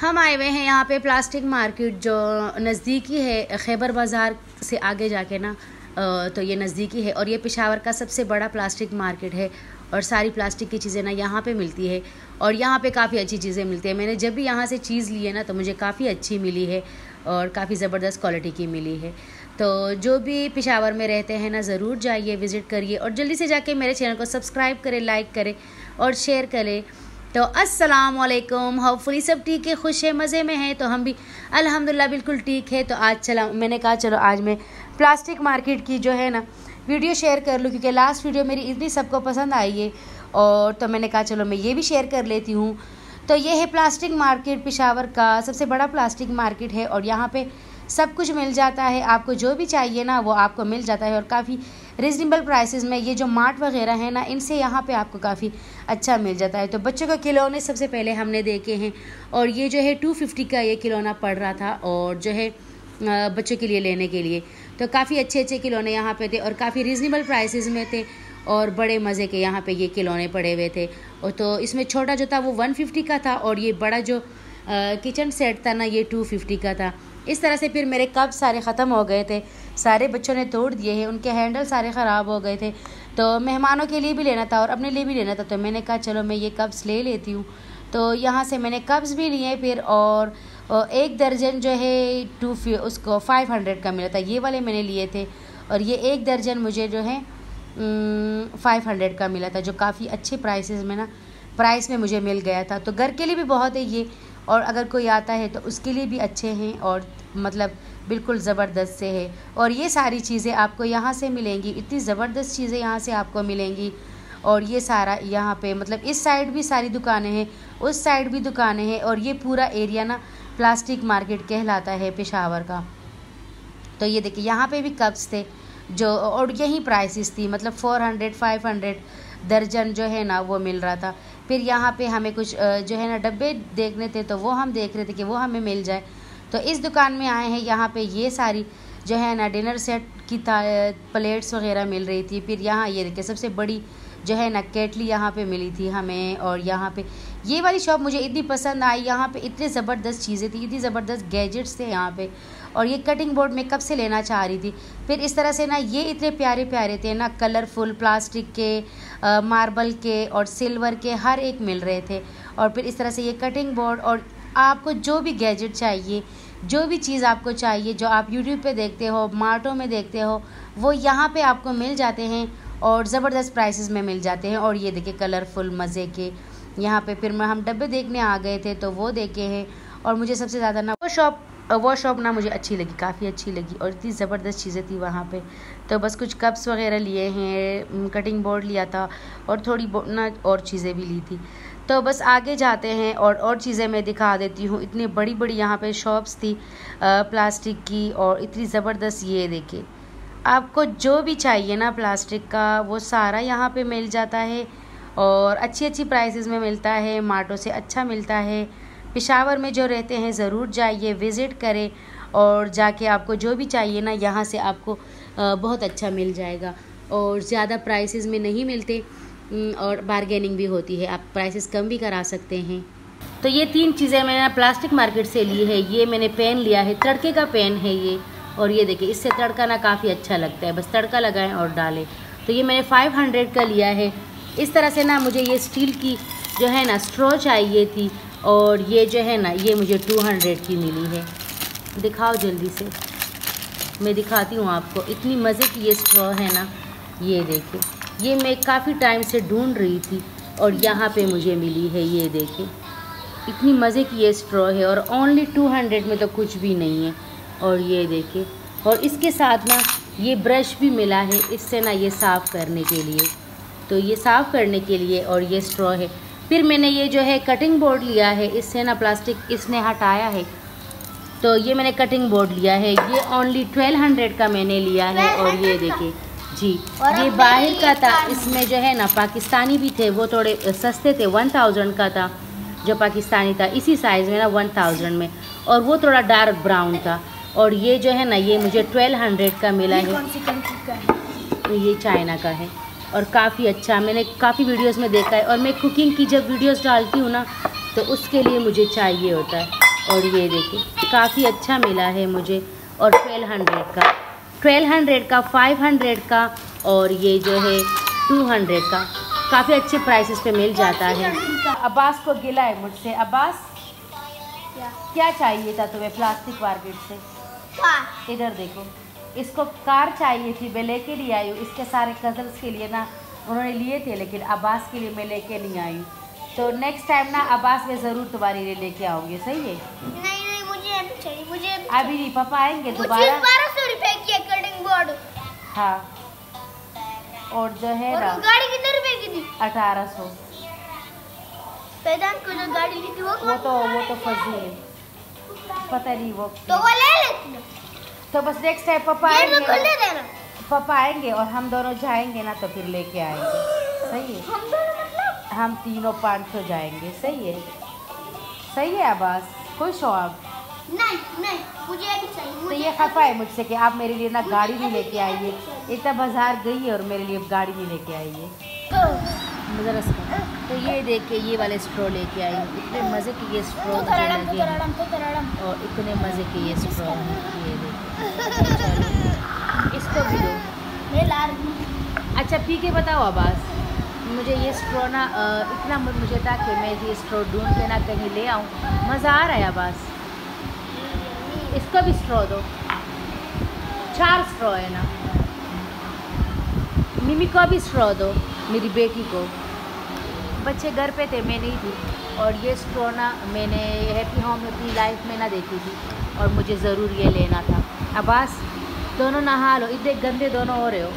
हम आए हुए हैं यहाँ पे प्लास्टिक मार्केट, जो नज़दीकी है, खैबर बाज़ार से आगे जाके ना तो ये नज़दीकी है और ये पेशावर का सबसे बड़ा प्लास्टिक मार्केट है और सारी प्लास्टिक की चीज़ें ना यहाँ पे मिलती है और यहाँ पे काफ़ी अच्छी चीज़ें मिलती है। मैंने जब भी यहाँ से चीज़ ली है ना तो मुझे काफ़ी अच्छी मिली है और काफ़ी ज़बरदस्त क्वालिटी की मिली है। तो जो भी पिशावर में रहते हैं ना, ज़रूर जाइए विज़िट करिए और जल्दी से जाके मेरे चैनल को सब्सक्राइब करें लाइक करें और शेयर करें। तो अस्सलाम वालेकुम होपफुली सब ठीक है, खुश है, मज़े में है तो हम भी अल्हम्दुलिल्लाह बिल्कुल ठीक है तो आज चला, मैंने कहा, चलो आज मैं प्लास्टिक मार्केट की जो है ना, वीडियो शेयर कर लूँ, क्योंकि लास्ट वीडियो मेरी इतनी सबको पसंद आई है, और तो मैंने कहा, चलो मैं ये भी शेयर कर लेती हूँ। तो ये है प्लास्टिक मार्केट, पिशावर का सबसे बड़ा प्लास्टिक मार्केट है, और यहाँ पे सब कुछ मिल जाता है, आपको जो भी चाहिए ना, वो आपको मिल जाता है और काफ़ी रिजनेबल प्राइसेस में ये जो मार्ट वगैरह है ना, इनसे यहाँ पे आपको काफ़ी अच्छा मिल जाता है। तो बच्चों का खिलौने सबसे पहले हमने देखे हैं और ये जो है टू फिफ्टी का ये खिलौना पड़ रहा था और जो है बच्चों के लिए लेने के लिए। तो काफ़ी अच्छे अच्छे खिलौने यहाँ पे थे और काफ़ी रिजनेबल प्राइसेस में थे और बड़े मज़े के यहाँ पे ये खिलौने पड़े हुए थे। और तो इसमें छोटा जो था वो वन फिफ्टी का था और ये बड़ा जो किचन सेट था ना, ये टू फिफ्टी का था। इस तरह से फिर मेरे कप सारे ख़त्म हो गए थे। सारे बच्चों ने तोड़ दिए हैं, उनके हैंडल सारे ख़राब हो गए थे। तो मेहमानों के लिए भी लेना था और अपने लिए भी लेना था। तो मैंने कहा, चलो, मैं ये कप्स ले लेती हूँ। तो यहाँ से मैंने कप्स भी लिए फिर और एक दर्जन जो है टू उसको फाइव हंड्रेड का मिला था। ये वाले मैंने लिए थे और ये एक दर्जन मुझे जो है फाइव हंड्रेड का मिला था, जो काफ़ी अच्छे प्राइसेस में ना प्राइस में मुझे मिल गया था। तो घर के लिए भी बहुत है ये। और अगर कोई आता है तो उसके लिए भी अच्छे हैं और मतलब बिल्कुल ज़बरदस्त से है। और ये सारी चीज़ें आपको यहाँ से मिलेंगी। इतनी ज़बरदस्त चीज़ें यहाँ से आपको मिलेंगी। और ये सारा यहाँ पे मतलब इस साइड भी सारी दुकानें हैं, उस साइड भी दुकानें हैं और ये पूरा एरिया ना प्लास्टिक मार्केट कहलाता है पेशावर का। तो ये देखिए, यहाँ पे भी कप्स थे जो और यही प्राइसेस थी मतलब फ़ोर हंड्रेड फाइव हंड्रेड दर्जन जो है ना वो मिल रहा था। फिर यहाँ पे हमें कुछ जो है ना, डब्बे देखने थे तो वो हम देख रहे थे कि वो हमें मिल जाए। तो इस दुकान में आए हैं, यहाँ पे ये सारी, जो है ना, डिनर सेट की प्लेट्स वगैरह मिल रही थी। फिर यहाँ ये देखिए, सबसे बड़ी, जो है ना, केटली यहाँ पे मिली थी हमें और यहाँ पे, ये वाली शॉप मुझे इतनी पसंद आई। यहाँ पे इतने ज़बरदस्त चीज़ें थी, इतनी ज़बरदस्त गैजेट्स थे यहाँ पे और ये कटिंग बोर्ड मैं कब से लेना चाह रही थी। फिर इस तरह से ना, ये इतने प्यारे प्यारे थे ना कलरफुल प्लास्टिक के मार्बल के और सिल्वर के हर एक मिल रहे थे। और फिर इस तरह से ये कटिंग बोर्ड और आपको जो भी गैजेट चाहिए, जो भी चीज़ आपको चाहिए, जो आप यूट्यूब पे देखते हो मार्टों में देखते हो, वो यहाँ पे आपको मिल जाते हैं और ज़बरदस्त प्राइसेस में मिल जाते हैं। और ये देखिए कलरफुल मज़े के। यहाँ पे फिर हम डब्बे देखने आ गए थे तो वो देखे हैं। और मुझे सबसे ज़्यादा ना वो शॉप वो शॉप ना मुझे अच्छी लगी, काफ़ी अच्छी लगी और इतनी ज़बरदस्त चीज़ें थी वहाँ पे। तो बस कुछ कप्स वगैरह लिए हैं कटिंग बोर्ड लिया था और थोड़ी ना और चीज़ें भी ली थी। तो बस आगे जाते हैं और और चीज़ें मैं दिखा देती हूँ। इतनी बड़ी बड़ी यहाँ पे शॉप्स थी प्लास्टिक की और इतनी ज़बरदस्त ये देखे। आपको जो भी चाहिए ना प्लास्टिक का, वो सारा यहाँ पे मिल जाता है और अच्छी अच्छी प्राइसेस में मिलता है, मार्टो से अच्छा मिलता है। पिशावर में जो रहते हैं, ज़रूर जाइए विज़िट करें और जाके आपको जो भी चाहिए ना, यहाँ से आपको बहुत अच्छा मिल जाएगा। और ज़्यादा प्राइसेस में नहीं मिलते और बारगेनिंग भी होती है। आप प्राइसेस कम भी करा सकते हैं। तो ये तीन चीज़ें मैंने प्लास्टिक मार्केट से ली है। ये मैंने पेन लिया है। तड़के का पेन है ये। और ये देखिए, इससे तड़का ना काफ़ी अच्छा लगता है। बस तड़का लगाएँ और डालें। तो ये मैंने 500 का लिया है। इस तरह से ना मुझे ये स्टील की जो है ना स्ट्रॉ चाहिए थी। और ये जो है ना, ये मुझे 200 की मिली है। दिखाओ जल्दी से। मैं दिखाती हूँ आपको। इतनी मज़े की ये स्ट्रॉ है ना, ये देखिए। ये मैं काफ़ी टाइम से ढूंढ रही थी और यहाँ पे मुझे मिली है, ये देखिए। इतनी मज़े की ये स्ट्रॉ है और ओनली 200 में तो कुछ भी नहीं है। और ये देखिए, और इसके साथ ना ये ब्रश भी मिला है, इससे ना ये साफ़ करने के लिए। तो ये साफ़ करने के लिए और ये स्ट्रॉ है। फिर मैंने ये जो है कटिंग बोर्ड लिया है इससे ना प्लास्टिक इसने हटाया है। तो ये मैंने कटिंग बोर्ड लिया है ये ओनली ट्वेल्व हंड्रेड का मैंने लिया है और ये देखिए जी ये बाहर का था इसमें जो है ना पाकिस्तानी भी थे वो थोड़े सस्ते थे वन थाउज़ेंड का था जो पाकिस्तानी था इसी साइज़ में ना वन थाउज़ेंड में। और वो थोड़ा डार्क ब्राउन था और ये जो है ना ये मुझे ट्वेल्व हंड्रेड का मिला है? ये चाइना का है। और काफ़ी अच्छा। मैंने काफ़ी वीडियोस में देखा है और मैं कुकिंग की जब वीडियोस डालती हूँ ना तो उसके लिए मुझे चाहिए होता है। और ये देखिए काफ़ी अच्छा मिला है मुझे। और ट्वेल्व हंड्रेड का ट्वेल्व हंड्रेड का फाइव हंड्रेड का और ये जो है टू हंड्रेड का। काफ़ी अच्छे प्राइसेस पे मिल जाता है। अब्बास को गिला है मुझसे। अब्बास क्या चाहिए था तुम्हें प्लास्टिक मार्केट से? इधर देखो। इसको कार चाहिए थी मैं लेके नहीं आई हूँ इसके सारे कजल्स के लिए ना उन्होंने लिए थे लेकिन अब्बास के लिए मैं लेके नहीं आई। हूँ तो नेक्स्ट टाइम ना अब्बास में ज़रूर तुम्हारे लिए लेके आऊँगी सही है? नहीं नहीं मुझे अभी चाहिए मुझे अभी अभी नहीं पापा आएँगे दोबारा? बारह सौ रुपए की कटिंग बोर्ड हाँ। और जो है ना गाड़ी कितने रुपए की थी? अठारह सौ। को जो गाड़ी ली थी वो वो तो वो तो फजी है। पता नहीं वो तो वो ले लेती तो बस नेक्स्ट टाइम पापा आएँगे पापा आएँगे और हम दोनों जाएँगे ना तो फिर लेके आएँगे। सही है? हम दोनों मतलब? हम तीनों पाँच सौ जाएँगे। सही है? सही है आबास खुश हो आप? नहीं नहीं मुझे चाहिए तो ये खफा है मुझसे कि आप मेरे लिए ना गाड़ी नहीं लेके आइए। इतना बाज़ार गई है और मेरे लिए गाड़ी नहीं लेके आई है। मदरस तो ये देख के ये वाले स्ट्रॉ लेके आई। हूँ इतने मज़े के ये स्ट्रॉ तो मुझे तो लगे तो और इतने मज़े के ये स्ट्रॉ ये देखो। इसको भी दो। मैं ला रही हूँ अच्छा पी के बताओ आबास मुझे ये स्ट्रॉ ना इतना मुझे था कि मैं ये स्ट्रॉ ढूंढ के ना कहीं ले आऊँ। मज़ा आ रहा है आबास इसको भी स्ट्रॉ दो। चार स्ट्रॉ है ना। मिमी को भी स्ट्रॉ दो मेरी बेटी को। बच्चे घर पे थे मैं नहीं थी। और ये स्ट्रॉ ना मैंने हैप्पी होम अपनी लाइफ में ना देखी थी। और मुझे ज़रूर ये लेना था। अब्बास दोनों नहा लो इतने गंदे दोनों हो रहे हो।